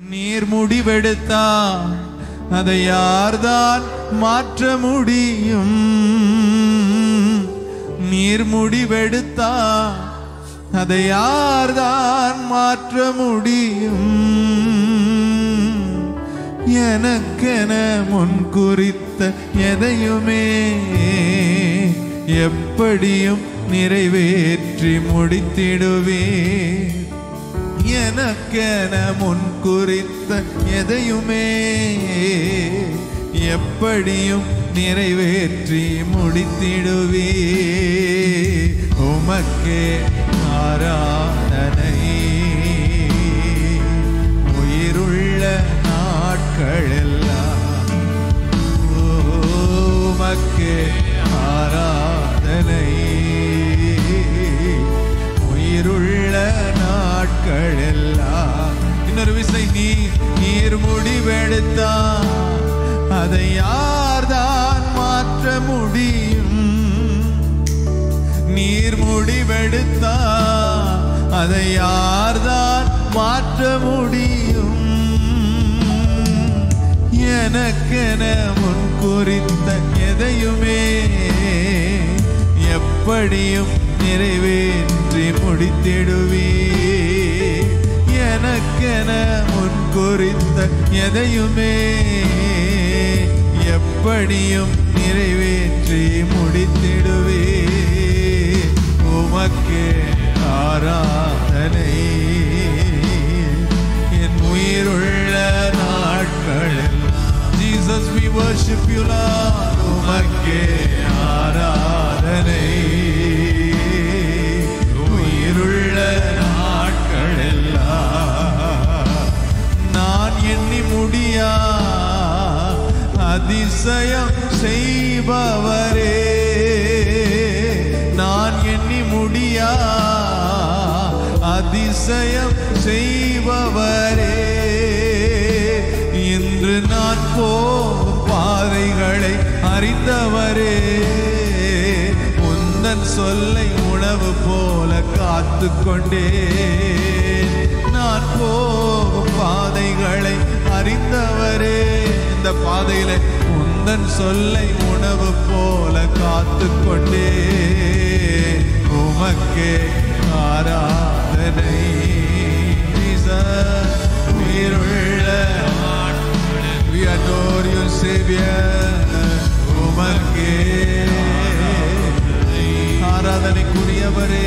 நீர் முடிவெடுத்தா அதை யார்தான் மாற்ற முடியும்? நீர் முடிவெடுத்தா அதை யார்தான் மாற்ற முடியும்? எனக்கென முன் குறித்த எதையுமே எப்படியும் நிறைவேற்றி முடித்திடுவேன். எனக்கென முன் குறித்த எதையுமே எப்படியும் நிறைவேற்றி முடித்திடுவே உமக்கே ஆராதனை. உயிருள்ள நாட்களெல்லாம் உமக்கே ஆராதனை. நாட்களெல்லாம் இன்னொரு விசை நீ நீர் முடிவெடுத்தா அதை யார்தான் மாற்ற முடியும்? நீர் முடிவெடுத்தா அதை யார்தான் மாற்ற முடியும்? எனக்கென முன் குறித்த எதையுமே எப்படியும் நிறைவேற்றி முடித்திடுவே என முன்குறித்த எதையுமே எப்படியும் நிறைவேற்றி முடித்திடுவே. உமக்கே ஆராதனை. என் உயிருள்ள நாட்களில் ஜீசஸ் வி வர்ஷிப் யுலா உமக்கே ஆராதனை. அதிசயம் செய்பவரே. நான் எண்ணி முடியா? அதிசயம் செய்பவரே. இன்று நான் போகும் பாதைகளை அறிந்தவரே. உந்தன் சொல்லை உணவு போல காத்து கொண்டே. நான் போகும் பாதைகளை அறிந்தவரே. இந்த பாதையில உந்தன் சொல்லை உணவு போல காத்து கொண்டே உமக்கே ஆராதனை உயிருள்ள We adore you, Savior. உமக்கே ஆராதனைக்குரியவரே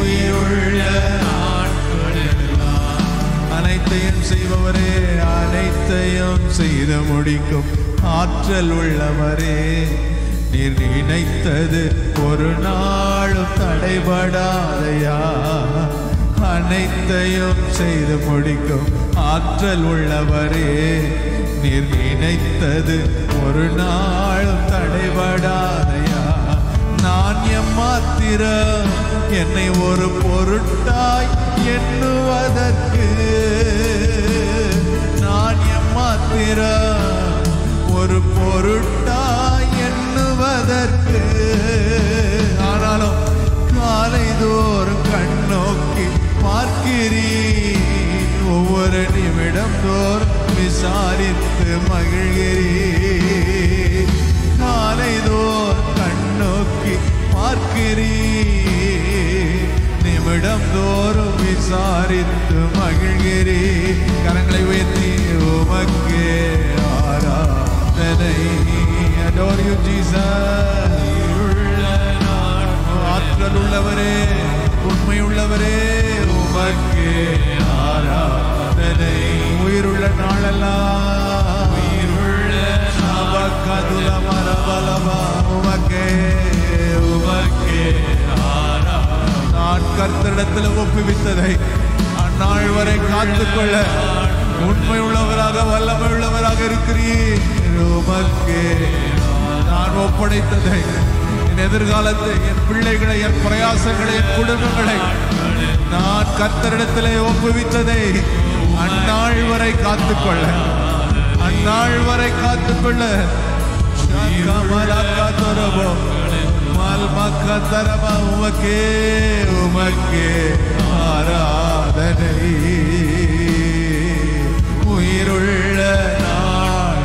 உயிருள்ள அனைத்தையும் செய்பவரே அனைத்தையும் செய்து முடிக்கும் ஆற்றல் உள்ளவரே. நீர் நினைத்தது ஒரு நாளும் தடைபடாதையா? அனைத்தையும் செய்து முடிக்கும் ஆற்றல் உள்ளவரே. நீர் நினைத்தது ஒரு நாளும் தடைபடாதையா? நான் எம்மாத்திரம் என்னை ஒரு பொருட்டாய் எண்ணுவதற்கு நான் எம்மாத்திர ஒரு பொருட்டா எண்ணுவதற்கு? ஆனாலும் காலை தோறும் கண்ணோக்கி பார்க்கிறீர். ஒவ்வொரு நிமிடம் தோறும் விசாரித்து மகிழ்கிறீர். காலை தோறும் கண்ணோக்கி பார்க்கிறீர். நிமிடம் தோறும் விசாரித்து மகிழ்கிறே. கரங்களை உயர்த்தி உமக்கே ஆராதனை. Adore you Jesus. ஆற்றல் உள்ளவரே உண்மை உள்ளவரே உமக்கே ஆராதனை. உயிருள்ள நாளெல்லாம் உயிருள்ள சபக்கதுல மரபலமா உமக்கே உமக்கே நான் கர்த்தரிடத்தில் ஒப்புவித்ததை அந்நாள் வரை காத்துக்கொள்ள உண்மை உள்ளவராக வல்லமை உள்ளவராக இருக்கிறீர். உமக்கே நான் ஒப்படைத்ததை என் எதிர்காலத்தை என் பிள்ளைகளை என் பிரயாசங்களை என் குடும்பங்களை நான் கர்த்தரிடத்திலே ஒப்புவித்ததை அந்நாள் வரை காத்துக்கொள்ள அந்நாள் வரை காத்துக்கொள்ள. மல்மக்க தரம உமக்கே உமக்கே ஆராதனை. உயிருள்ள நாள்.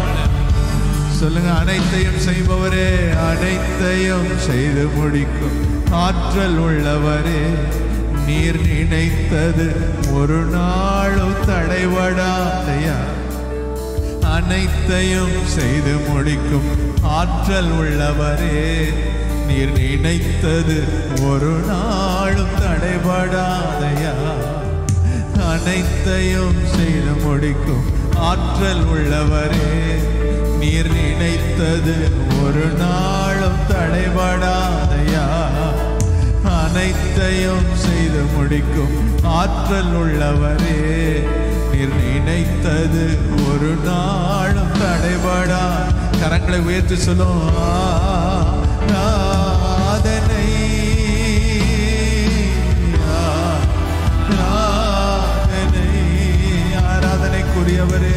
சொல்லுங்க அனைத்தையும் செய்பவரே அனைத்தையும் செய்து முடிக்கும். ஆற்றல் உள்ளவரே நீர் நினைத்தது ஒரு நாளும் தடைபடாதையா? அனைத்தையும் செய்து முடிக்கும். ஆற்றல் உள்ளவரே நீர் நினைத்தது ஒரு நாளும் தடைபடாதையா? அனைத்தையும் செய்து முடிக்கும் ஆற்றல் உள்ளவரே நீர் நினைத்தது ஒரு நாளும் தடைபடாதையா? அனைத்தையும் செய்து முடிக்கும் ஆற்றல் உள்ளவரே நீர் நினைத்தது ஒரு நாளும் தடைபடா கரங்களை உயர்த்தி சொல்லும். ஆராதனைக்குரியவரே glory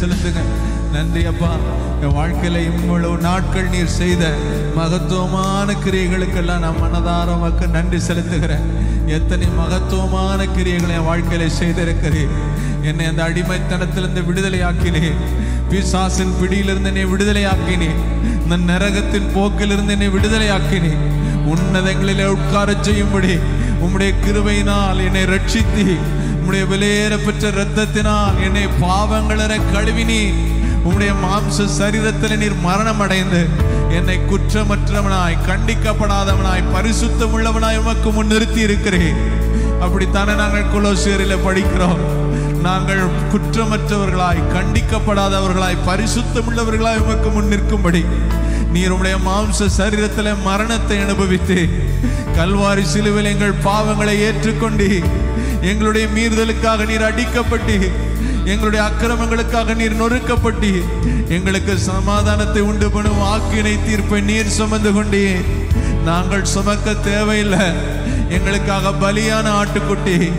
செலுத்துங்க நன்றி அப்பா. என் வாழ்க்கையில இவ்வளவு நாட்கள் நீர் செய்த மகத்துவமான கிரியைகளுக்கெல்லாம் நான் மனதார உமக்கு நன்றி செலுத்துகிறேன். எத்தனை மகத்துவமான கிரியைகளை என் வாழ்க்கையில செய்திருக்கிறேன் என்னை அந்த அடிமைத்தனத்திலிருந்து விடுதலையாக்கினே பிசாசின் பிடியிலிருந்து என்னை விடுதலையாக்கினே இந்த நரகத்தின் போக்கிலிருந்து என்னை விடுதலையாக்கினே உன்னதங்களிலே உட்கார செய்யும்படி உம்முடைய கிருவையினால் என்னை ரட்சித்தி உம்முடைய விலையேற பெற்ற இரத்தத்தினால் என்னை பாவங்களற கழுவினி உம்முடைய மாம்ச சரீரத்தில் நீர் மரணம் அடைந்து என்னை குற்றமற்றவனாய் கண்டிக்கப்படாதவனாய் பரிசுத்தம் உள்ளவனாய் உமக்கு முன் நிறுத்தி இருக்கிறேன் அப்படித்தானே நாங்கள் குலோசியரில் படிக்கிறோம். நாங்கள் குற்றமற்றவர்களாய் கண்டிக்கப்படாதவர்களாய் பரிசுத்தம் உள்ளவர்களாய் உமக்கு முன் நிற்கும்படி நீர் உடைய மாம்ச சரீரத்தில் மரணத்தை அனுபவித்து கல்வாரி சிலுவில் எங்கள் பாவங்களை ஏற்றுக்கொண்டு எங்களுடைய மீறுதலுக்காக நீர் அடிக்கப்பட்டு எங்களுடைய அக்கிரமங்களுக்காக நீர் நொறுக்கப்பட்டு எங்களுக்கு சமாதானத்தை உண்டு பண்ணும் ஆக்கினை தீர்ப்பை நீர் சுமந்து கொண்டே நாங்கள் சுமக்க தேவையில்லை. எங்களுக்காக பலியான ஆட்டுக்குட்டி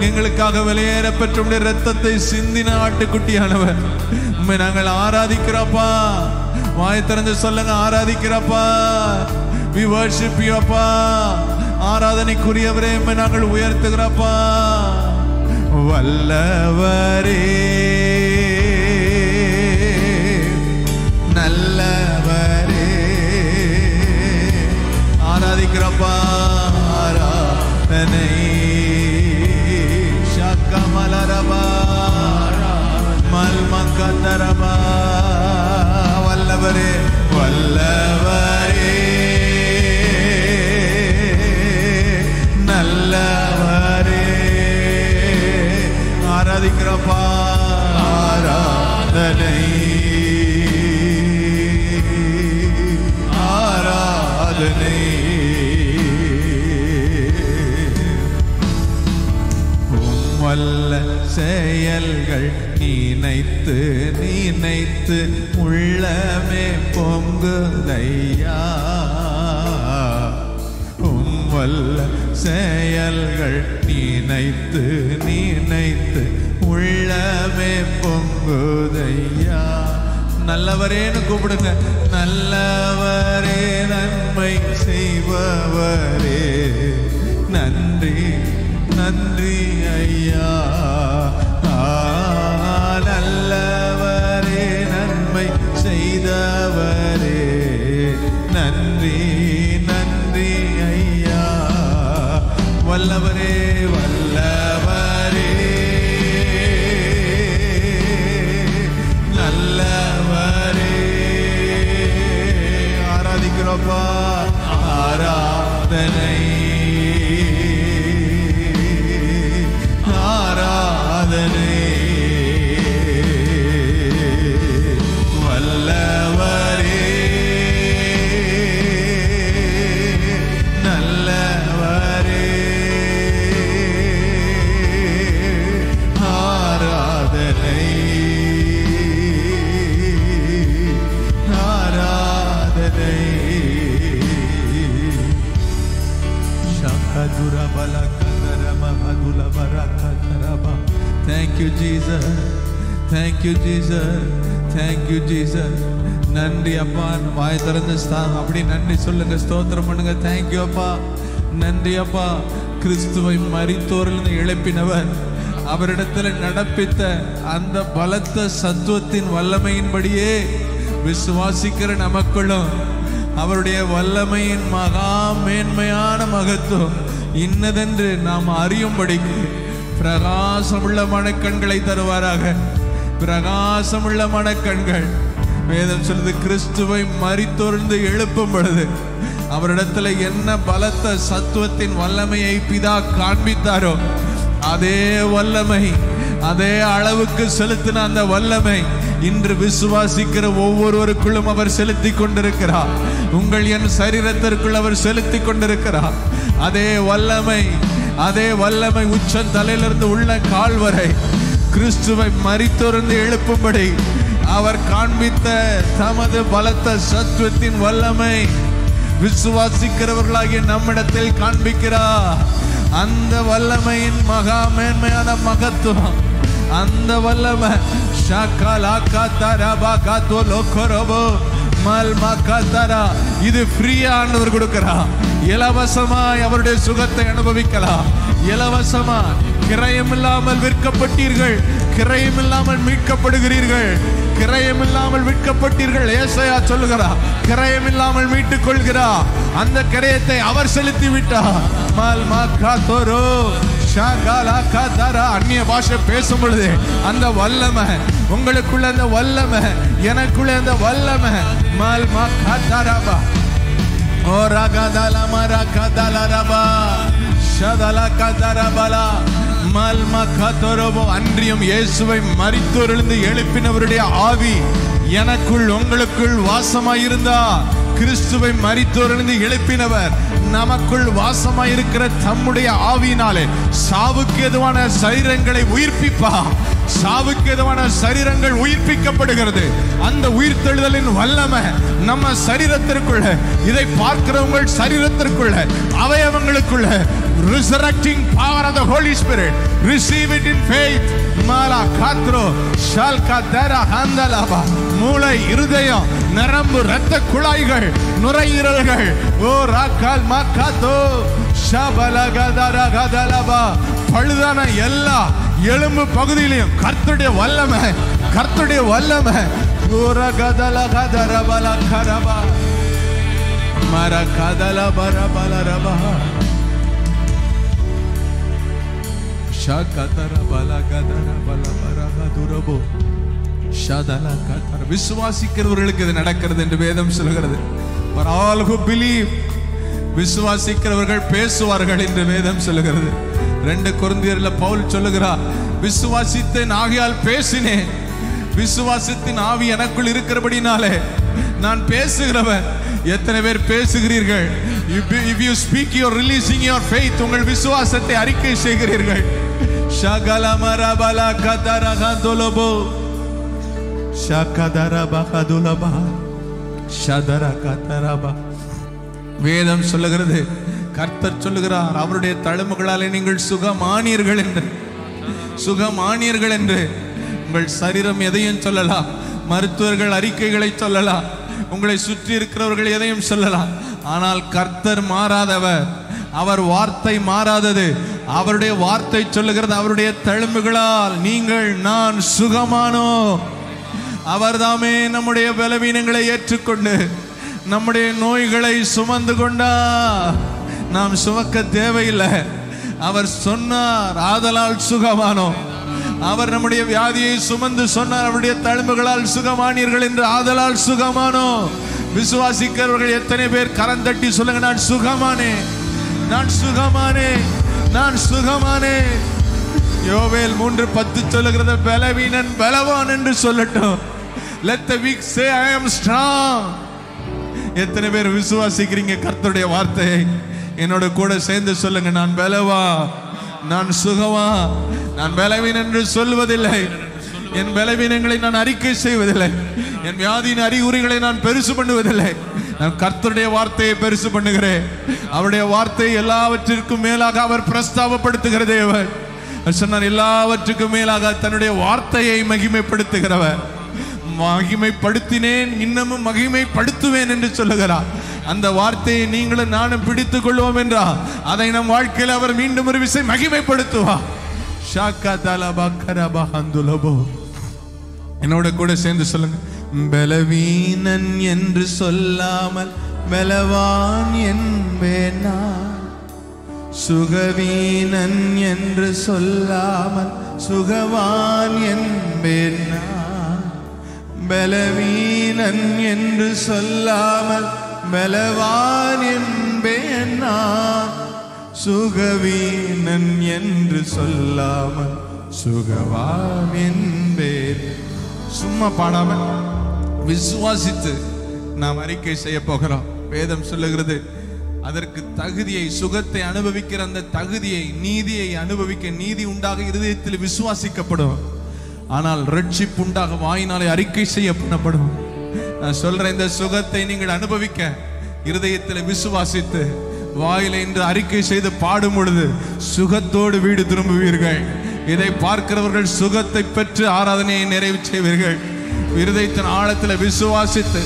எங்களுக்காக விலையேற பெற்ற ரத்தத்தை சிந்தின ஆட்டுக்குட்டியானவர். உண்மை நாங்கள் ஆராதிக்கிறப்பா. வாய் திறந்து சொல்லுங்க ஆராதிக்கிறப்பா. வி வர்ஷிப் யூ அப்பா. ஆராதனைக்குரியவரே நாங்கள் உயர்த்துகிறப்பா வல்லவரே. நல்லவரே. ஆராதிக்கிறப்பா ஆராதனை. ஷக்கமலரபா மல்மக்கந்தரபா. வல்லவரே செயல்கள் நினைத்து நினைத்து உள்ளமே பொங்குதையா? உம் வல்ல செயல்கள் நினைத்து நினைத்து உள்ளமே பொங்குதையா? நல்லவரேன்னு கூப்பிடுங்க. நல்லவரே நன்மை செய்பவரே. நன்றி நன்றி ஐயா. நன்றி நன்றி ஐயா. வல்லவரே வல்ல தேங்க்யூ ஜீசஸ் தேங்க்யூ ஜீசஸ் நன்றி அப்பா. வாய் திறந்து அப்படி நன்றி சொல்லுங்க. ஸ்தோத்திரம் பண்ணுங்க. தேங்க்யூ அப்பா. நன்றி அப்பா. கிறிஸ்துவை மரித்தோரிலிருந்து எழுப்பினவர். அவரிடத்தில் நடப்பித்த அந்த பலத்த சத்துவத்தின் வல்லமையின்படியே விசுவாசிக்கிற நமக்குள்ளும் அவருடைய வல்லமையின் மகா மேன்மையான மகத்துவம் இன்னதென்று நாம் அறியும்படிக்கு பிரகாசமுள்ள மனக்கண்களை தருவாராக. பிரகாசமுள்ள மனக்கண்கள். வேதம் சொல்லுது கிறிஸ்துவை மறித்தொருந்து எழுப்பும் பொழுது அவரிடத்துல என்ன பலத்த சத்துவத்தின் வல்லமையை பிதா காண்பித்தாரோ அதே வல்லமை அதே அளவுக்கு செலுத்தின அந்த வல்லமை இன்று விசுவாசிக்கிற ஒவ்வொருவருக்குள்ளும் அவர் செலுத்தி கொண்டிருக்கிறார். உங்கள் என் சரீரத்திற்குள் அவர் செலுத்தி கொண்டிருக்கிறார். அதே வல்லமை அதே வல்லமை உச்சம் தலையிலிருந்து உள்ள கால் வரை கிறிஸ்துவை மறித்தொருந்து எழுப்பும்படி அவர் காண்பித்த தமது பலத்த சத்துவத்தின் வல்லமை விசுவாசிக்கிறவர்களாகிய நம்மிடத்தில் காண்பிக்கிறார் அந்த வல்லமையின் மகா மேன்மையான மகத்துவம். அந்த வல்லமை ஷாக்காலாக்கா தரபா காத்தோ லோக்கரபோ மல் மக்கா இது ஃப்ரீயா ஆண்டவர் கொடுக்கிறா. இலவசமாய் அவருடைய சுகத்தை அனுபவிக்கலாம். இலவசமா கிரயம் இல்லாமல் விற்கப்பட்டீர்கள். கிரயம் இல்லாமல் மீட்கப்படுகிறீர்கள். கிரயம் இல்லாமல் விற்கப்பட்டீர்கள் ஏசையா சொல்லுகிறா கிரயம் இல்லாமல் மீட்டுக் கொள்கிறா அந்த கிரயத்தை அவர் செலுத்தி விட்டார் மல் மக்கா தோரோ அந்நிய பாஷை பேசும் பொழுது அந்த வல்லமை உங்களுக்குள்ள அந்த வல்லமை எனக்குள்ள அந்த வல்லமை. மல் மா காத்தாராபா ஓ ரகதல மரகதல ரபா. ஷதல கதரபலா மல் மக்கதரபோ அன்றியும் இயேசுவை மறித்தோரிலிருந்து எழுப்பினவருடைய ஆவி எனக்குள் உங்களுக்குள் வாசமாயிருந்தா கிறிஸ்துவை மறித்தோரிலிருந்து எழுப்பினவர் நமக்குள் வாசமாயிருக்கிற தம்முடைய ஆவியினாலே. சாவுக்கு எதுவான சரீரங்களை உயிர்ப்பிப்பா? சாவுக்கு எதுவான சரீரங்கள் உயிர்ப்பிக்கப்படுகிறது. அந்த உயிர்த்தெழுதலின் வல்லமை நம்ம சரீரத்திற்குள்ள இதை பார்க்கிறவங்கள் சரீரத்திற்குள்ள அவயவங்களுக்குள்ள resurrecting power of the Holy Spirit receive it in faith. Mala காத்ரோ ஷால்கா தரா ஹந்தலாபா. மூளை இருதயம் நரம்பு இரத்த குழாய்கள் நுரையீரல்கள். ஓ ராக்கால் மாக்காத்தோ ஷபலகதரா கதலபா பழுதான எல்லா எலும்பு பகுதியிலையும் கர்த்துடைய வல்லமை கர்த்துடைய வல்லமை. ஓர கதல கதர பல கரபா மர கதல பர பல ரபா ஷகதர பல கதர பல பர கதுரபோ ஷதல கதர விசுவாசிக்கிறவர்களுக்கு இது நடக்கிறது என்று வேதம் சொல்கிறது. பர் ஆல் ஹூ பிலீவ் விசுவாசிக்கிறவர்கள் பேசுவார்கள் என்று வேதம் சொல்லுகிறது. ரெண்டு குருந்தியர்ல பவுல் சொல்லுகிறார் விசுவாசித்தேன் ஆகையால் பேசினேன். விசுவாசத்தின் ஆவி எனக்குள் இருக்கிறபடினாலே நான் பேசுகிறவன். எத்தனை பேர் பேசுகிறீர்கள்? If you speak you releasing your faith உங்கள் விசுவாசத்தை அறிக்கை செய்கிறீர்கள். ஷகலமரபல கதரகதுலபோ. ஷகதரபகதுலபா. ஷதரகதரபா. வேதம் சொல்லுகிறது கர்த்தர் சொல்லுகிறார் அவருடைய தழும்புகளாலே நீங்கள் சுகமானீர்கள் என்று. சுகமானீர்கள் என்று. உங்கள் சரீரம் எதையும் சொல்லலாம் மருத்துவர்கள் அறிக்கைகளை சொல்லலாம் உங்களை சுற்றி இருக்கிறவர்கள் எதையும் சொல்லலாம். ஆனால் கர்த்தர் மாறாதவர். அவர் வார்த்தை மாறாதது. அவருடைய வார்த்தை சொல்லுகிறது அவருடைய தழும்புகளால் நீங்கள் நான் சுகமானோ அவர்தாமே நம்முடைய பலவீனங்களை ஏற்றுக்கொண்டு நம்முடைய நோய்களை சுமந்து கொண்டா நாம் சுமக்க தேவையில்லை. அவர் சொன்னார் ஆதலால் சுகமானோம். அவர் நம்முடைய வியாதியை சுமந்து சொன்னார் அவருடைய தழும்புகளால் சுகமானீர்கள் என்று ஆதலால் சுகமானோ விசுவாசிக்கிறவர்கள் எத்தனை பேர் கரந்தட்டி சொல்லுங்க நான் சுகமானே நான் சுகமானே நான் சுகமானே. யோவேல் மூன்று பத்து சொல்லுகிறத பலவீனன் பலவான் என்று சொல்லட்டும். Let the weak say I am strong எத்தனை பேர் விசுவாசிக்கிறீங்க கர்த்தருடைய வார்த்தையை? என்னோட கூட சேர்ந்து சொல்லுங்க நான் பலவா? நான் சுகமா நான் பலவீன் என்று சொல்வதில்லை. என் பலவீனங்களை நான் அறிக்கை செய்வதில்லை. என் வியாதியின் அறிகுறிகளை நான் பெருசு பண்ணுவதில்லை. நான் கர்த்தருடைய வார்த்தையை பெருசு பண்ணுகிறேன். அவருடைய வார்த்தை எல்லாவற்றிற்கும் மேலாக அவர் பிரஸ்தாபப்படுத்துகிற தேவர் சொன்னார் எல்லாவற்றுக்கும் மேலாக தன்னுடைய வார்த்தையை மகிமைப்படுத்துகிறவர். மகிமைப்படுத்தினேன் இன்னமும் மகிமைப்படுத்துவேன் என்று சொல்லுகிறார். அந்த வார்த்தையை நீங்களும் நானும் பிடித்துக் கொள்வோம் என்றா அதை நம் வாழ்க்கையில் அவர் மீண்டும் ஒரு விசை மகிமைப்படுத்துவார். ஷாக்கா தலபா கரபா ஹந்துலபோ என்னோட கூட சேர்ந்து சொல்லுங்க. பலவீனன் என்று சொல்லாமல் பலவான் என்பேனா சுகவீனன் என்று சொல்லாமல் சுகவான் என்பேனா பலவீனன் என்று சொல்லாமல் பலவான் என்பேனா சுகவீனன் என்று சொல்லாமல் சுகவான் என்பேன். சும்மா பாடாம விசுவாசித்து நாம் அறிக்கை செய்ய போகிறோம். வேதம் சொல்லுகிறது அதற்கு தகுதியை சுகத்தை அனுபவிக்கிற அந்த தகுதியை நீதியை அனுபவிக்க நீதி உண்டாக இருதயத்தில் விசுவாசிக்கப்படும். ஆனால் ரட்சிப்பு உண்டாக வாயினாலே அறிக்கை செய்யப்படப்படும் நான் சொல்ற இந்த சுகத்தை நீங்கள் அனுபவிக்க இருதயத்தில் விசுவாசித்து வாயில இன்று அறிக்கை செய்து பாடும் பொழுது சுகத்தோடு வீடு திரும்புவீர்கள். இதை பார்க்கிறவர்கள் சுகத்தை பெற்று ஆராதனையை நிறைவு செய்வீர்கள். இருதயத்தின் ஆழத்தில் விசுவாசித்து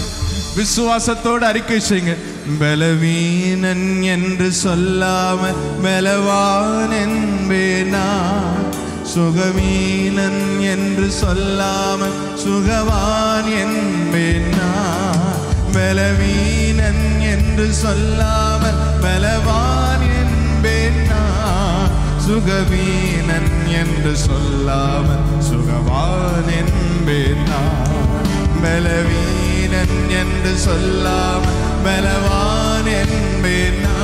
விசுவாசத்தோடு அறிக்கை செய்யுங்க. பலவீனன் என்று சொல்லாம பலவான் என்பேனா சுகவீனன் என்று சொல்லாமல் சுகவான் என்பேனா பலவீனன் என்று சொல்லாமல் பலவான் என்பேனா சுகவீனன் என்று சொல்லாமல் சுகவான் என்பேனா பலவீனன் என்று சொல்லாமல் பலவான் என்பேனா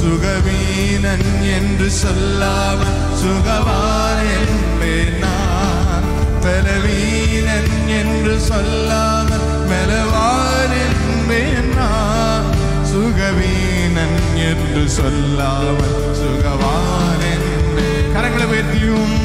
சுகவீனன் என்று சொல்லாமல் சுகவான் நான். பலவீனன் என்று சொல்லாமல் பலவான் நான். சுகவீனன் என்று சொல்லாமல் சுகவான் என்பே. கரங்களை உயர்த்தியும்.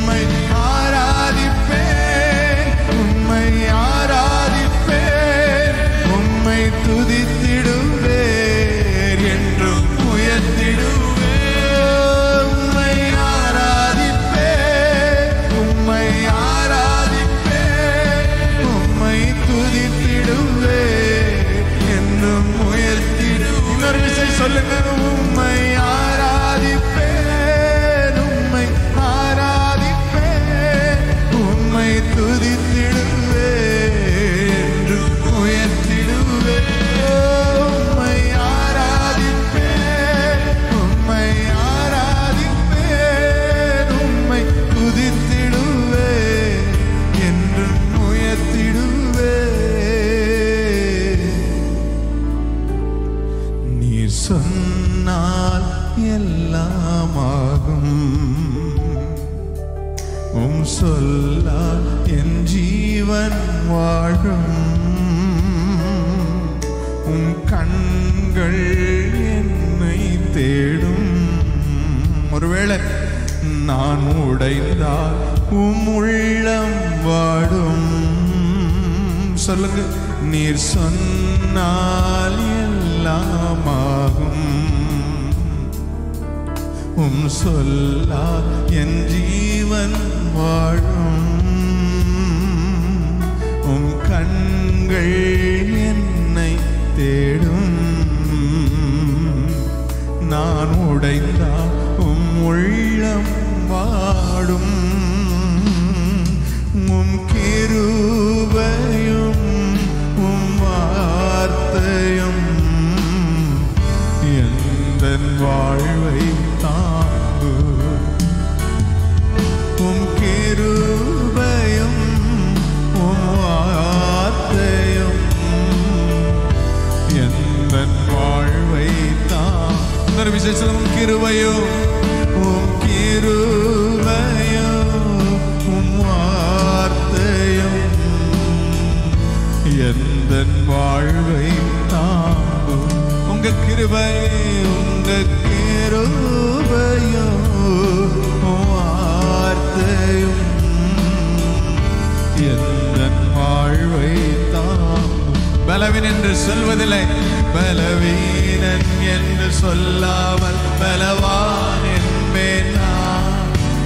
பலவீனன் பலவான் என்பேன்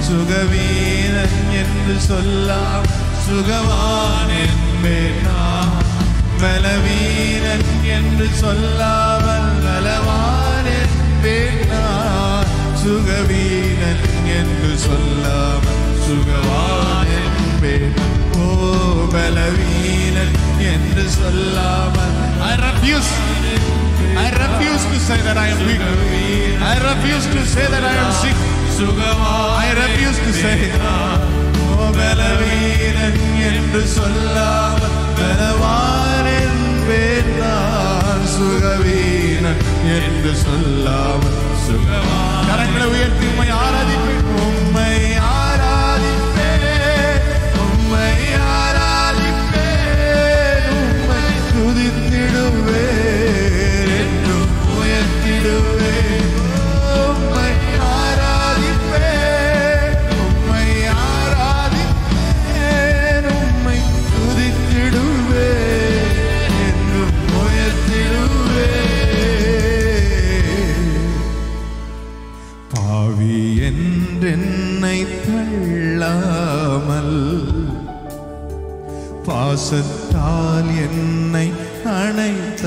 சுகவீரன் என்று சொல்லாம் சுகவான் என்பேன் பலவீரன் என்று சொல்லாமல் பலவான் என்பேன் சுகவீரன் என்று சொல்லாமல் சுகவான் என்பேன் ஓ பலவீரன் என்று சொல்லாமல் I refuse. I refuse to say that I am weak. I refuse to say that I am sick. I refuse to say. ஓ பலவீரன் என்று சொல்லாமல் பலவான் என்பேன் நான் சுகவீரன் என்று சொல்லாமல் சுகவான் கரங்களை உயர்த்தி உம்மை ஆராதிப்பேன் பாசத்தால் என்னை அணைத்தவரே.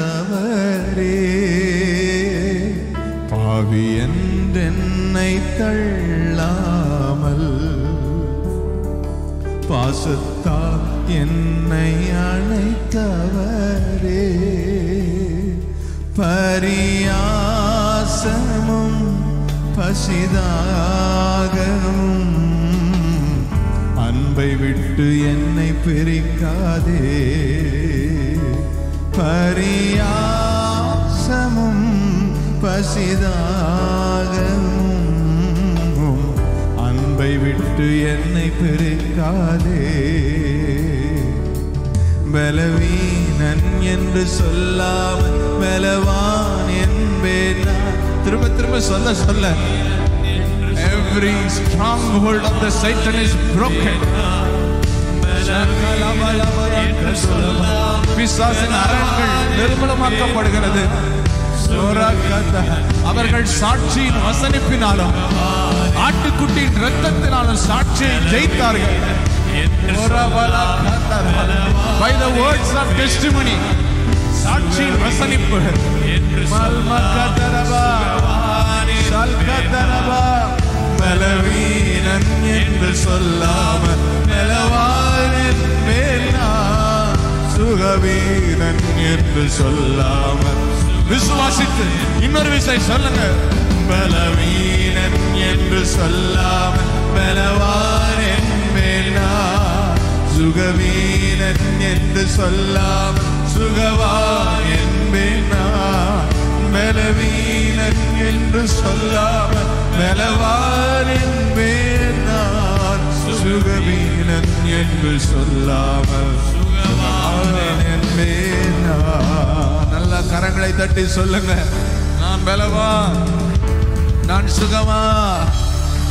பாவி என்றென்னை தள்ளாமல் பாசத்தால் என்னை அணைத்தவரே. பரியாசமும் பசிதாக விட்டு என்னை பிரிக்காதே. பரியாசமும் பசிதாகமும் அன்பை விட்டு என்னை பிரிக்காதே. பலவீனன் என்று சொல்லாமல் பலவான் என்பேன் திரும்ப திரும்ப சொல்ல சொல்ல. Every stronghold of the Satan is broken. விசுவாசின் அரண்கள் நிர்மலமாக்கப்படுகிறது. அவர்கள் சாட்சியின் வசனிப்பினாலும் ஆட்டுக்குட்டியின் ரத்தத்தினாலும் சாட்சியை ஜெயித்தார்கள். By the words of testimony சாட்சியின் வசனிப்பு. மல்மகதரபா, சல்கதரபா, பலவீனன் என்று சொல்லாமல் பலவான் என்பேன் சுகவீரன் என்று சொல்லாமல் விசுவாசித்து இன்னொரு விசை சொல்லுங்க பலவீனன் என்று சொல்லாமல் பலவான் என்பேன் நான். சுகவீனன் என்று சொல்லாமல் சுகவான் என்பேனா பலவீனன் என்று சொல்லாமல் பலவான் என்பேனா சுகவீனன் என்று சொல்லாமல் நல்ல கரங்களை தட்டி சொல்லுங்க. நான் பலவா? நான் சுகமா?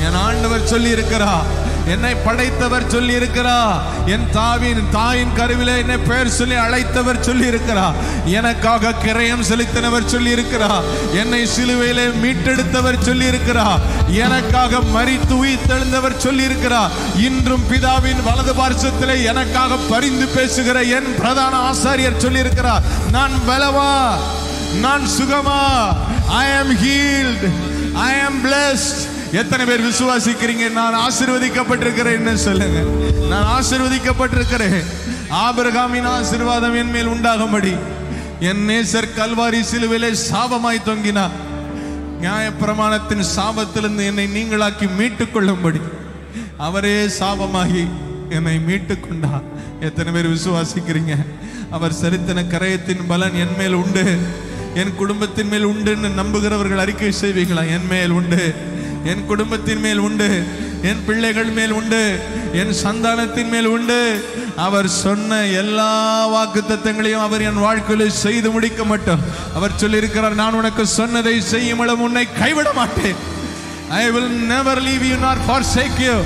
என் ஆண்டவர் சொல்லி இருக்கிறா என்னை படைத்தவர் சொல்லி இருக்கிறார் என் தாவின் தாயின் கருவிலே என்னை பெயர் சொல்லி அழைத்தவர் சொல்லி இருக்கிறார் எனக்காக கிரயம் செலுத்தினவர் சொல்லி இருக்கிறார் என்னை சிலுவையிலே மீட்டெடுத்தவர் சொல்லி இருக்கிறார் எனக்காக மறித்து உயிர்த்தெழுந்தவர் சொல்லி இருக்கிறார் இன்றும் பிதாவின் வலது பார்சத்திலே எனக்காக பரிந்து பேசுகிற என் பிரதான ஆசாரியர் சொல்லி இருக்கிறார் நான் பலவா? நான் சுகமா? ஐ ஆம் ஹீல்ட் ஐ ஆம் பிளஸ்ட் எத்தனை பேர் விசுவாசிக்கிறீங்க? நான் ஆசிர்வதிக்கப்பட்டிருக்கிறேன் சொல்லுங்க. நான் ஆசிர்வதிக்கப்பட்டிருக்கிறேன். ஆபிரகாமின் ஆசீர்வாதம் என் மேல் உண்டாகும்படி. என் நேசர் கல்வாரி சிலுவிலே சாபமாய் தொங்கினார் நியாயப்பிரமாணத்தின் சாபத்திலிருந்து என்னை நீங்களாக்கி மீட்டுக் கொள்ளும்படி. அவரே சாபமாகி என்னை மீட்டு கொண்டார் எத்தனை பேர் விசுவாசிக்கிறீங்க? அவர் செலுத்தின கரையத்தின் பலன் என் மேல் உண்டு. என் குடும்பத்தின் மேல் உண்டுன்னு நம்புகிறவர்கள் அறிக்கை செய்வீங்களா? என் மேல் உண்டு. என் குடும்பத்தின் மேல் உண்டு என் பிள்ளைகள் மேல் உண்டு என் சந்தானத்தின் மேல் உண்டு. அவர் சொன்ன எல்லா வாக்குத்தத்தங்களையும் அவர் என் வாழ்க்கையில் செய்து முடிக்க மாட்டோம். அவர் சொல்லியிருக்கிறார் நான் உனக்கு சொன்னதை செய்யும் இடம் உன்னை கைவிட மாட்டேன். I will never leave you not forsake you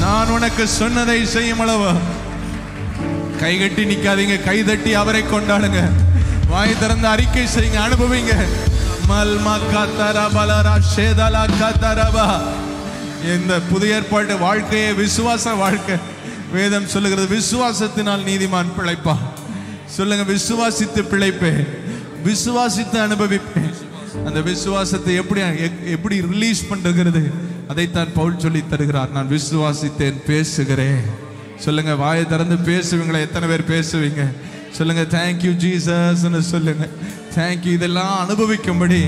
நான் உனக்கு சொன்னதை செய்யும் அளவு. கைகட்டி நிற்காதீங்க கைதட்டி அவரை கொண்டாடுங்க. வாய் திறந்து அறிக்கை செய்யுங்க அனுபவிங்க. மல்மா கத்தரா பலரா கத்தரபா இந்த புதிய ஏற்பாட்டு வாழ்க்கையே விசுவாச வாழ்க்கை. வேதம் சொல்லுகிறது விசுவாசத்தினால் நீதிமான் பிழைப்பான் சொல்லுங்க விசுவாசித்து பிழைப்பேன் விசுவாசித்து அனுபவிப்பேன் அந்த விசுவாசத்தை எப்படி எப்படி ரிலீஸ் பண்ணுறது அதைத்தான் பவுல் சொல்லி தருகிறார். நான் விசுவாசித்தேன் பேசுகிறேன். சொல்லுங்க வாயை திறந்து பேசுவீங்களா? எத்தனை பேர் பேசுவீங்க? சொல்லுங்க தேங்க்யூ ஜீசஸ்ன்னு சொல்லுங்க. தேங்க்யூ இதெல்லாம் அனுபவிக்கும்படி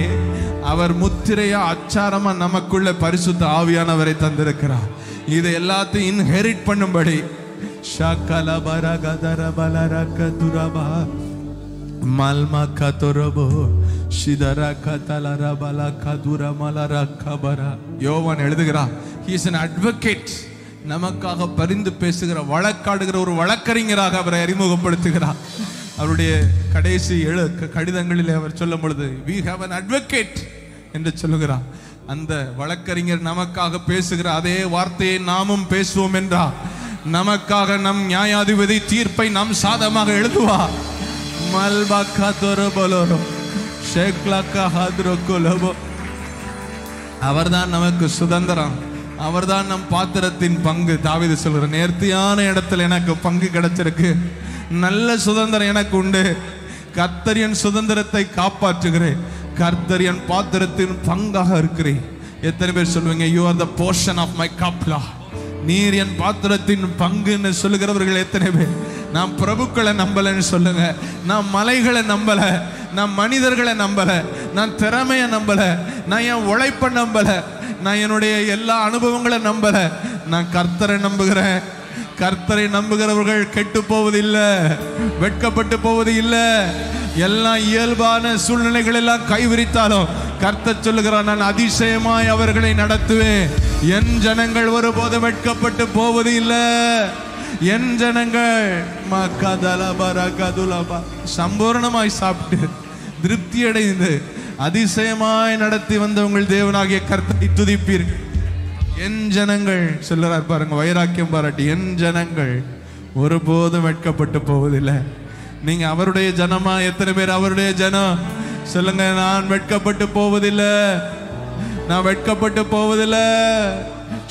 அவர் முத்திரையா அச்சாரமா நமக்குள்ள பரிசுத்த ஆவியானவரை தந்திருக்கிறார். இதை எல்லாத்தையும் இன்ஹெரிட் பண்ணும்படி ஷக்கல பரகதர பலரக துரபா மல்மா கதுரபோ சிதர கதலர பல கதுர மலர கபர யோவான் எழுதுகிறார் ஹீஸ் அன் அட்வொகேட் நமக்காக பரிந்து பேசுகிற வழக்காடுகிற ஒரு வழக்கறிஞராக அவரை அறிமுகப்படுத்துகிறார். அவருடைய கடைசி எழு கடிதங்களில் அவர் சொல்லும் பொழுது வி ஹாவ் அன் அட்வொகேட் என்று சொல்லுகிறார். அந்த வழக்கறிஞர் நமக்காக பேசுகிற அதே வார்த்தையை நாமும் பேசுவோம் என்றார் நமக்காக நம் நியாயாதிபதி தீர்ப்பை நம் சாதமாக எழுதுவார். மல்பாக்கா தொரபலோரம் ஷேக்லாக்கா ஹாத்ரோ குலபோ அவர்தான் நமக்கு சுதந்திரம். அவர்தான் நம் பாத்திரத்தின் பங்கு. தாவீது சொல்கிற நேர்த்தியான இடத்துல எனக்கு பங்கு கிடைச்சிருக்கு. நல்ல சுதந்திரம் எனக்கு உண்டு. கர்த்தரியன் சுதந்திரத்தை காப்பாற்றுகிறேன். கர்த்தரியன் பாத்திரத்தின் பங்காக இருக்கிறேன். எத்தனை பேர் சொல்லுவீங்க you are the portion of my காப்லா நீர் என் பாத்திரத்தின் பங்குன்னு சொல்லுகிறவர்கள் எத்தனை பேர்? நான் பிரபுக்களை நம்பலைன்னு சொல்லுங்க. நான் மலைகளை நம்பல. நான் மனிதர்களை நம்பல. நான் திறமையை நம்பல. நான் என் உழைப்பை நம்பலை. நான் என்னுடைய எல்லா அனுபவங்களை நம்பல. நான் கர்த்தரை நம்புகிறேன். கர்த்தரை நம்புகிறவர்கள் கெட்டு போவதில்லை வெட்கப்பட்டு போவது இல்லை எல்லாம் இயல்பான சூழ்நிலைகள் எல்லாம் கைவிரித்தாலும் கர்த்த சொல்லுகிறார் நான் அதிசயமாய் அவர்களை நடத்துவேன். என் ஜனங்கள் ஒருபோதும் வெட்கப்பட்டு போவது இல்லை என் ஜனங்கள் சம்பூர்ணமாய் சாப்பிட்டு திருப்தி அடைந்து அதிசயமாய் நடத்தி வந்த உங்கள் தேவனாகிய கர்த்தரை துதிப்பீர்கள் என் ஜனங்கள் சொல்லுறார் பாருங்க வைராக்கியம் பாராட்டி என் ஜனங்கள் ஒருபோதும் வெட்கப்பட்டு போவதில்லை. நீங்க அவருடைய ஜனமா? எத்தனை பேர் அவருடைய ஜனம்? சொல்லுங்க நான் வெட்கப்பட்டு போவதில்லை. நான் வெட்கப்பட்டு போவதில்லை.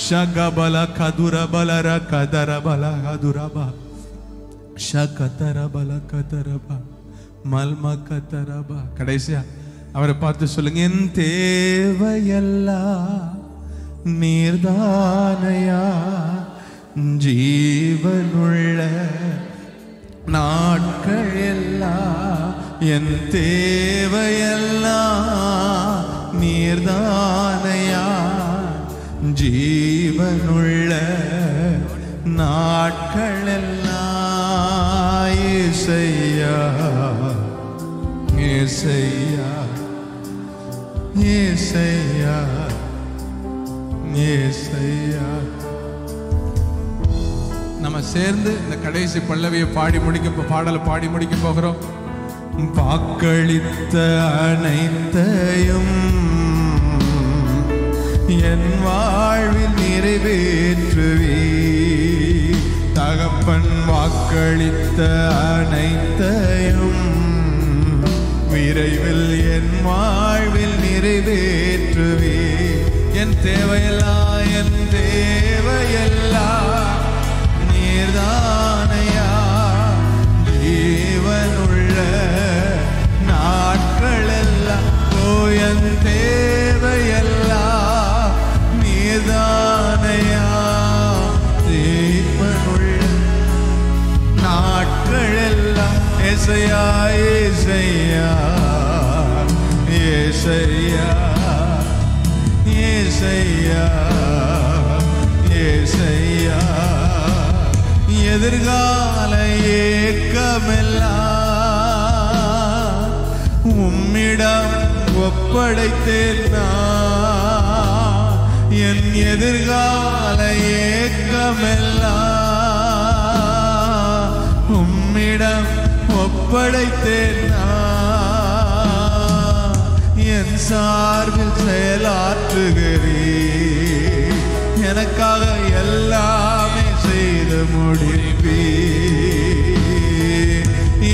ஷகபல கதுர பலர கதர பல கதுரபா ஷகதரபல கதரபா மல்ம கதரபா கடைசியா அவரை பார்த்து சொல்லுங்க என் தேவையல்லா நீர்தானையா ஜீவனுள்ள நாட்கள் எல்லாம் என் தேவையெல்லாம் நீர்தானையா ஜீவனுள்ள நாட்கள் எல்லாம் இசையா இசையா இசையா ஏசையா நம்ம சேர்ந்து இந்த கடைசி பல்லவியை பாடி முடிக்க பாடலை பாடி முடிக்க போகிறோம். வாக்களித்த அனைத்தையும் என் வாழ்வில் நிறைவேற்றுவே தகப்பன் வாக்களித்த அனைத்தையும் விரைவில் என் வாழ்வில் நிறைவேற்றுவே. என் தேவையெல்லாம் என் தேவையெல்லாம் நீர்தானையா ஜீவனுள்ள நாட்களெல்லாம் ஓ என் ஏசையா ஏசையா ஏசையா ஏசையா ஏசையா எதிர்கால ஏக்கமெல்லாம் உம்மிடம் ஒப்படைத்தேன் நான். என் எதிர்கால ஏக்கமெல்லாம் உம்மிடம் ஒப்படைத்தேன் என் சார்பில் செயலாற்றுகிறீ எனக்காக எல்லாமே செய்து முடிப்பீ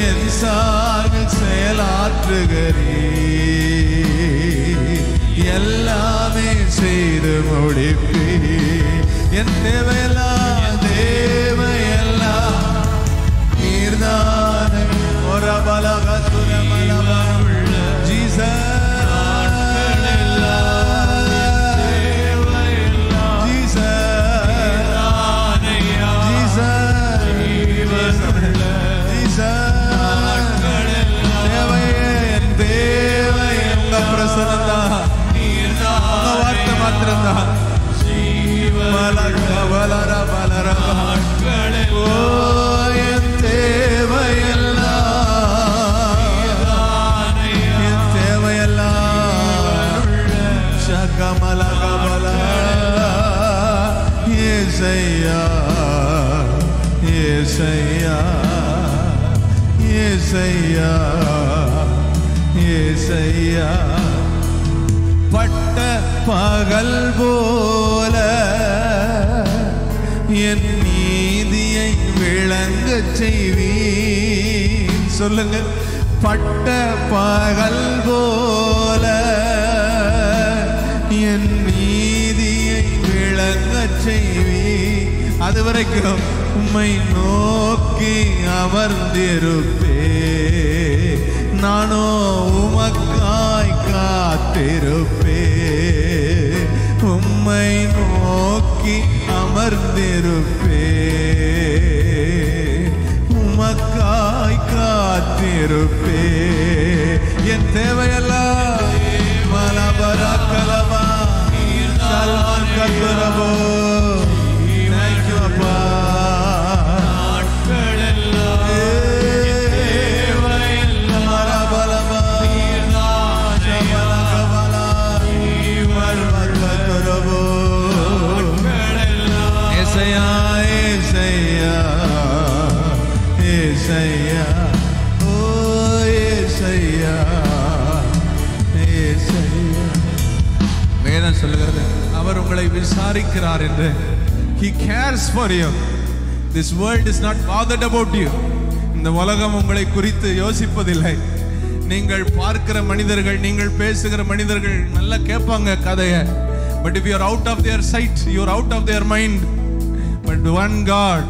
என் சார்பில் செயலாற்றுகிறீ எல்லாமே செய்து முடிப்பீ என் தேவையெல்லாம் தேவையெல்லாம் நீர்தான். ஒரு ஏசையா ஏசையா ஏசையா ஏசையா பட்ட பகல் போல என் நீதியை விளங்கச் செய்வீர். சொல்லுங்க. பட்ட பகல் போல அது வரைக்கும் உம்மை நோக்கி அமர்ந்திருப்பே. நானோ உமக்காய் காத்திருப்பே. உம்மை நோக்கி அமர்ந்திருப்பே. உமக்காய் காத்திருப்பே. என் தேவையெல்லாம் மலபரா கலவா சல்மான் கத்துரபோ உங்களை விசாரிக்கிறார் என்று he cares for you this world is not bothered about you இந்த உலகம் உங்களை குறித்து யோசிப்பதில்லை நீங்கள் பார்க்கிற மனிதர்கள் நீங்கள் பேசுகிற மனிதர்கள் நல்லா கேட்பாங்க கதையை but if you're out of their sight you're out of their mind but one God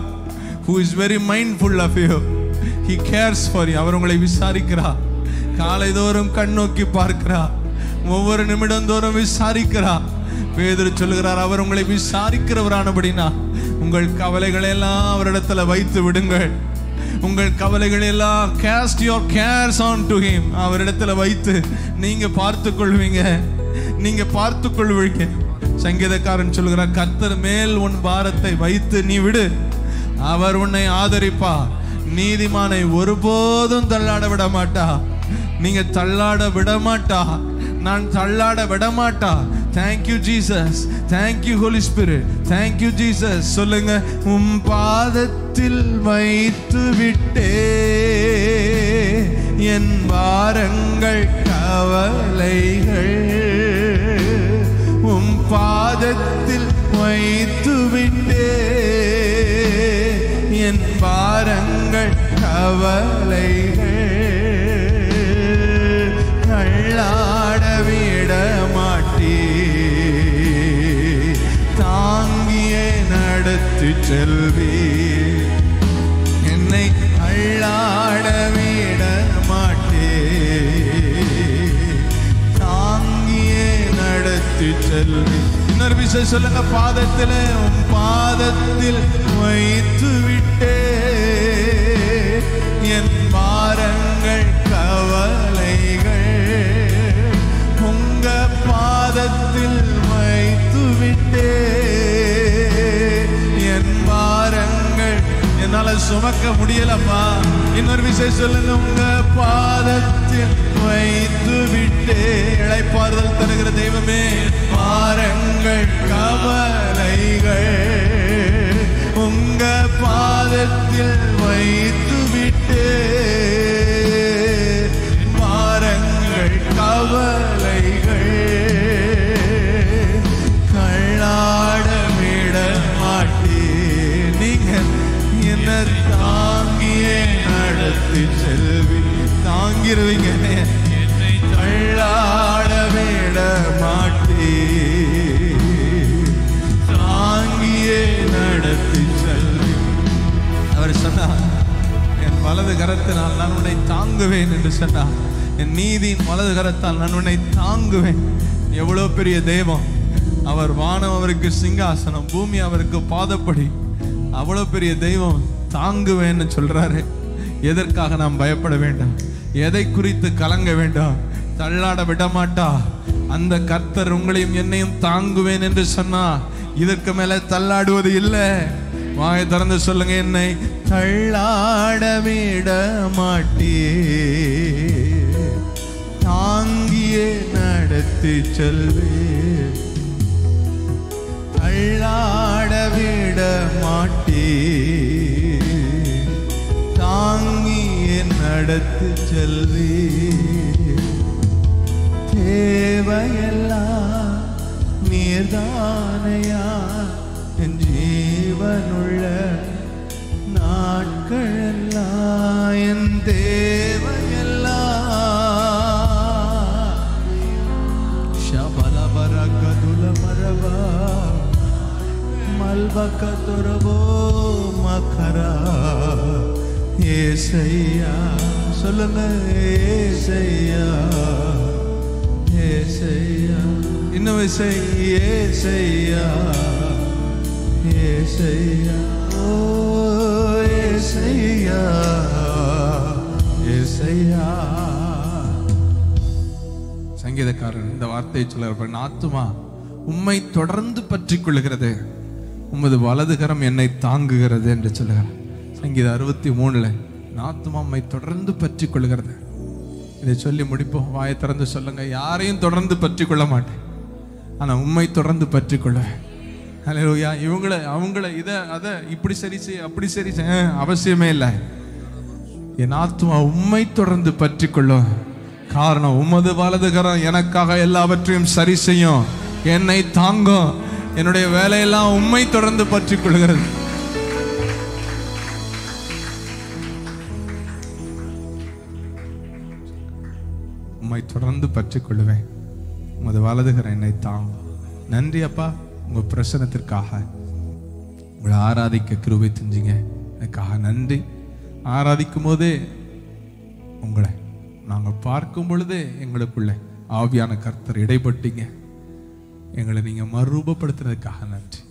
who is very mindful of you he cares for you அவர் உங்களை விசாரிக்கிறா காலைதோறும் கண்ணோக்கி பார்க்கிறா ஒவ்வொரு நிமிடந்தோறும் விசாரிக்கிறா பேதர் சொல்லுகிறார் அவர் உங்களை விசாரிக்கிறவரானபடினா உங்கள் கவலைகளை எல்லாம் அவரிடத்துல வைத்து விடுங்கள். உங்கள் கவலைகளை எல்லாம் cast your cares on to him அவரிடத்துல வைத்து நீங்க பார்த்து கொள்வீங்க நீங்க பார்த்து கொள்வீங்க. சங்கீதக்காரன் சொல்லுகிறார் கத்தர் மேல் உன் பாரத்தை வைத்து நீ விடு. அவர் உன்னை ஆதரிப்பா. நீதிமானை ஒருபோதும் தள்ளாட விட மாட்டா. நீங்க தள்ளாட விட மாட்டா. நான் தள்ளாட விட மாட்டா. Thank you Jesus thank you Holy Spirit thank you Jesus சொல்லுங்க. உம் பாதத்தில் வைத்து விட்டே. என் பாரங்கள் கவலைகள் உம் பாதத்தில் வைத்து விட்டே. என் பாரங்கள் கவலைகள் செல்வி. என்னை அள்ளாட விட மாட்டே. தாங்கியே நடத்தி செல்வி. இன்னொரு விஷயம் சொல்லுங்க பாதத்தில் பாதத்தில் வைத்து விட்டே. என் பாரங்கள் கவலைகள் உங்க பாதத்தில் வைத்து விட்டே. சுமக்க முடியலம்மா. இன்னொரு விஷயம் சொல்லுங்க உங்க பாதத்தில் வைத்து விட்டே இழைப்பாறுதல் தருகிற தெய்வமே. பாரங்கள் கவலைகள் உங்க பாதத்தில் வைத்து விட்டே பாரங்கள் கவலை நேரத்தில் செல்வி தாங்கிருவீங்க. என்னை தள்ளாட விட மாட்டே. தாங்கியே நடத்தி செல்வி. அவர் சொன்னார் என் வலது கரத்தினால் நான் உன்னை தாங்குவேன் என்று சொன்னார் என் நீதியின் வலது கரத்தால் நான் உன்னை தாங்குவேன். எவ்வளோ பெரிய தெய்வம். அவர் வானம் அவருக்கு சிங்காசனம் பூமி அவருக்கு பாதப்படி. அவ்வளோ பெரிய தெய்வம் தாங்குவேன்னு சொல்கிறாரு எதற்காக நாம் பயப்பட வேண்டாம்? எதை குறித்து கலங்க வேண்டாம்? தள்ளாட விடமாட்டா? அந்த கர்த்தர் உங்களையும் என்னையும் தாங்குவேன் என்று சொன்னா இதற்கு மேல தள்ளாடுவது இல்லை. வாயை திறந்து சொல்லுங்க என்னை தள்ளாட விட மாட்டே தாங்கியே நடத்தி செல்வே தள்ளாட விட மாட்டே நடத்து செல்வே தேவையெல்லாம் நீர்தானையா? என் ஜீவனுள்ள நாட்களெல்லாம் என் தேவையெல்லாம். சபலபர கதுல மரவா மல்பக்க துறவோ மகரா. ஏசையா சொல்லுங்க ஏசையா ஏசையா. இன்னும் இசை ஏசையா ஏசையா. ஓ ஏசையா ஏசையா. சங்கீதக்காரன் இந்த வார்த்தையை சொல்ல ஆத்துமா உம்மை தொடர்ந்து பற்றி கொள்ளுகிறது. உமது வலதுகரம் என்னை தாங்குகிறது என்று சொல்லுகிறார். சங்கீத அறுபத்தி மூணில் நாத்துமாம்மை உம்மை தொடர்ந்து பற்றி கொள்கிறது இதை சொல்லி முடிப்போம். வாயை திறந்து சொல்லுங்க. யாரையும் தொடர்ந்து பற்றி கொள்ள மாட்டேன். ஆனால் உம்மை தொடர்ந்து பற்றி கொள்வேன் அலையா இவங்கள அவங்கள இதை அதை இப்படி சரி செய் அப்படி சரி செய் அவசியமே இல்லை. என் ஆத்மா உண்மை தொடர்ந்து பற்றி கொள்ளும் காரணம் உமது வலதுகரம் எனக்காக எல்லாவற்றையும் சரி செய்யும். என்னை தாங்கும். என்னுடைய வேலையெல்லாம் உண்மை தொடர்ந்து பற்றி கொள்கிறது உம்மை தொடர்ந்து பற்றி கொள்வேன் உமது வலதுகிற என்னை தாங்க நன்றி அப்பா உங்க பிரசனத்திற்காக. உங்களை ஆராதிக்க கிருபை செஞ்சீங்க அதுக்காக நன்றி. ஆராதிக்கும் போதே உங்களை நாங்கள் பார்க்கும் பொழுதே எங்களுக்குள்ள ஆவியான கர்த்தர் இடைப்பட்டீங்க. எங்களை நீங்கள் மறுரூபப்படுத்துறதுக்காக நன்றி.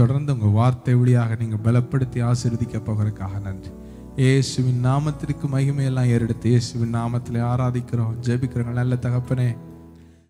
தொடர்ந்து உங்கள் வார்த்தை வழியாக நீங்கள் பலப்படுத்தி ஆசீர்வதிக்க போகிறதுக்காக நன்றி. இயேசுவின் நாமத்திற்கு மகிமையெல்லாம் ஏறெடுத்து இயேசுவின் நாமத்தில் ஆராதிக்கிறோம் ஜெபிக்கிறோம். நல்ல தகப்பனே